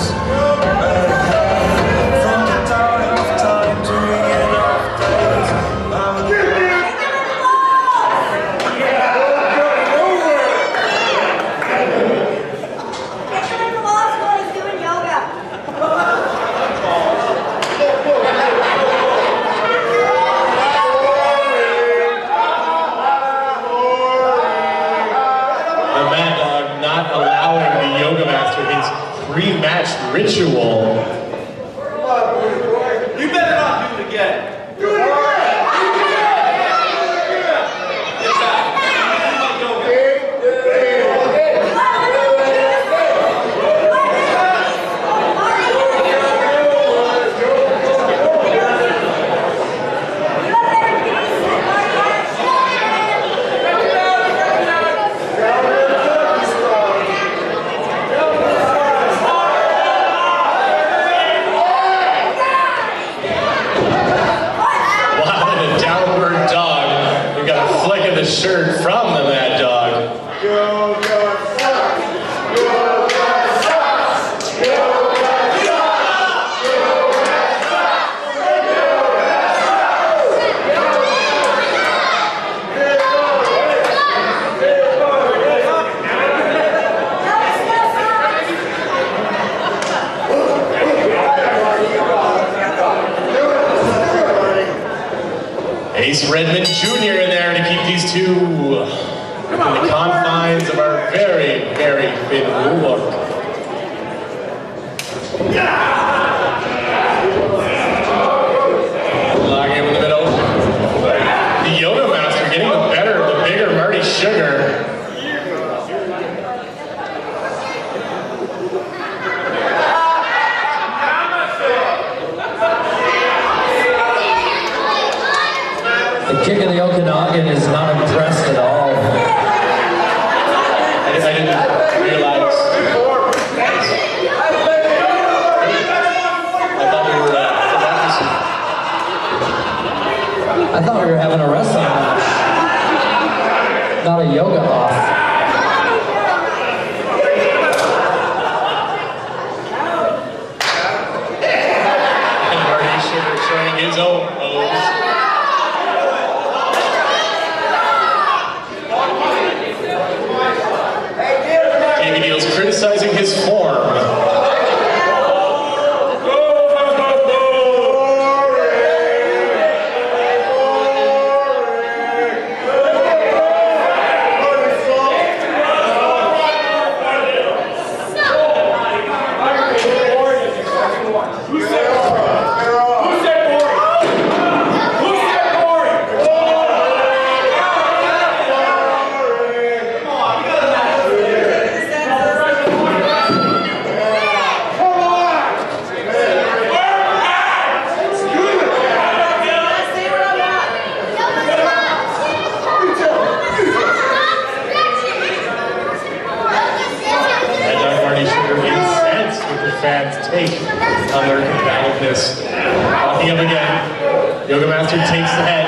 From a flick of the shirt from the Mad Dog. Redmond Jr. in there to keep these two in the confines of our very, very thin rule book. Lock in the middle. The Yoga Master getting the better, the bigger Marty Sugar. The the Okanagan is not impressed at all. I, I didn't realize. I thought we were uh, practicing. I thought we were having a wrestling match, not a yoga off. And Marty Sugar showing his own pose. Davey Deals criticizing his form. And Doug Marty Sugar incensed with the fans' take on their combativeness. Walking up again. Yoga Master takes the head.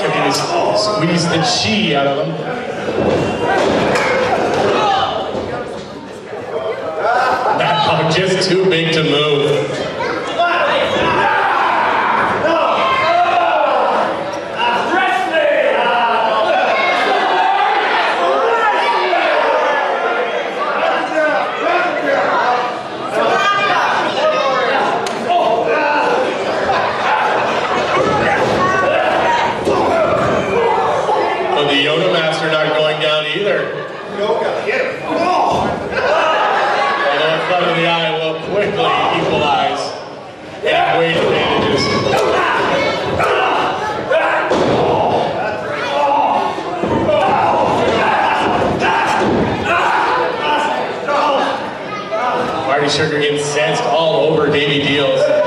Took his squeeze the chi out of him. That too big to move. Yoga Master not going down either. Although in front of the eye will quickly equalize and weight advantages. Marty Sugar incensed all over Davey Deals.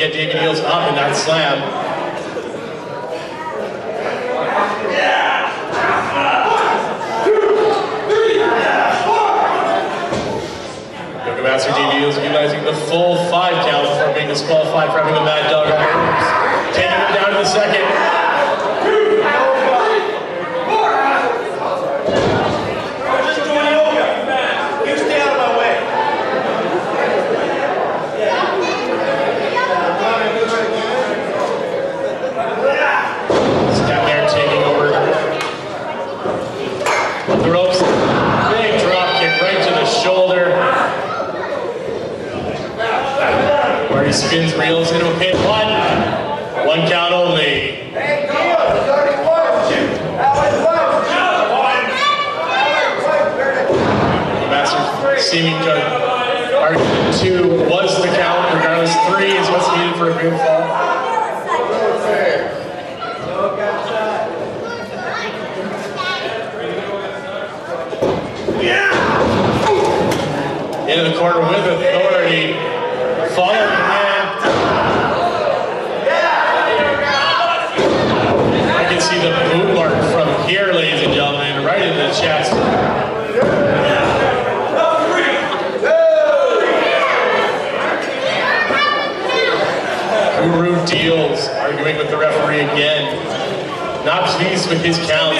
get Davey Deals up in that slam. Master David is utilizing the full five count before being disqualified for having the Mad Dog. Taking him down to the second. into the corner with authority. Follow the man. I can see the boot mark from here, ladies and gentlemen, right in the chest. Guru deals, arguing with the referee again. Not pleased with his counts.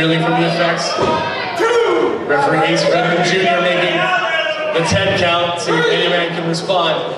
trailing from the effects. Two. Referee Ace Redmond Jr. making the 10 count, so if any man can respond.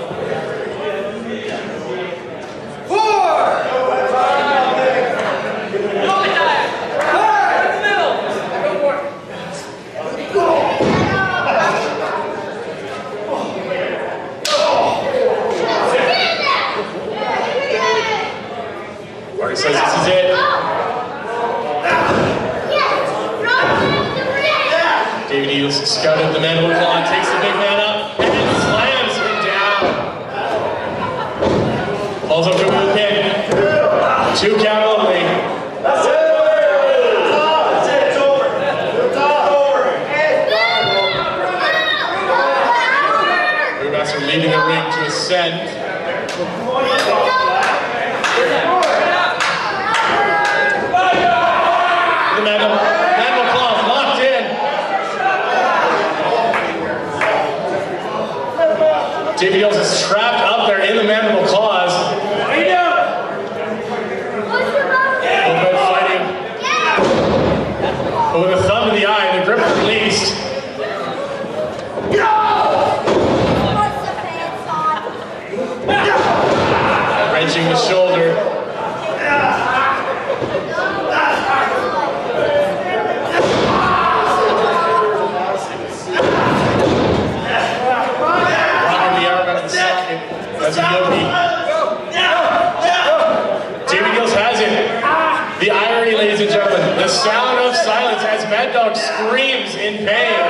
send. The Magnum, Magnum applause, locked in. Davey is trapped up there in the mandible claws. But with a thumb in the eye, the grip released. Yeah! screams in pain.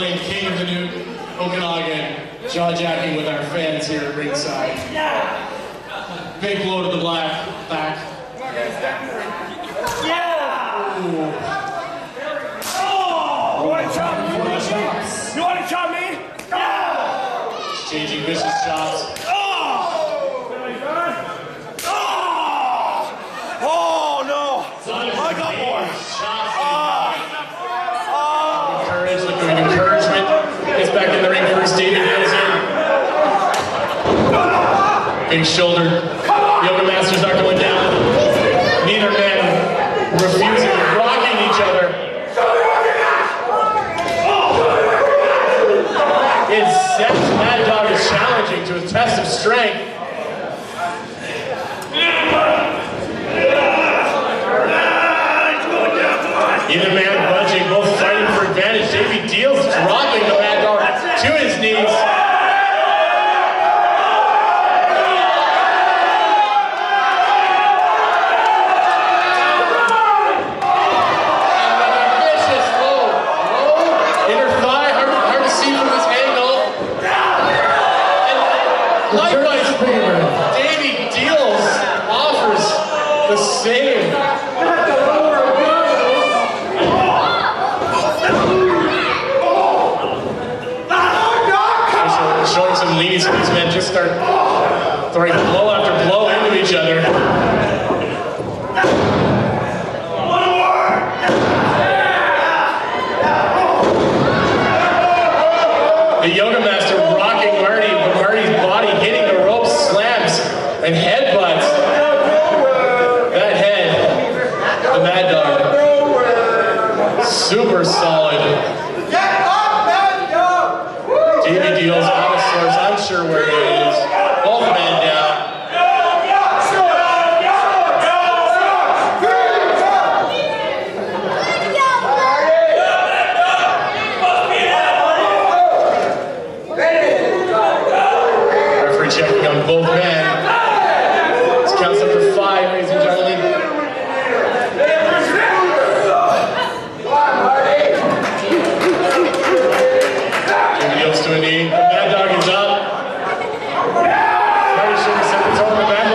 self-proclaimed king of the new Okanagan, Jawjacking with our fans here at ringside. Big blow to the black back. Yeah! Ooh. Oh! You want to chop me? You! Changing vicious shots. his shoulder. Yoga masters are going down. Neither man refusing, rocking each other. It's set. Mad Dog is challenging to a test of strength. These, these men just start throwing blow after blow into each other. The yoga master rocking Marty, but Marty's body hitting the ropes, slams, and headbutts. That head, the mad dog, super solid. sure where Jordan back.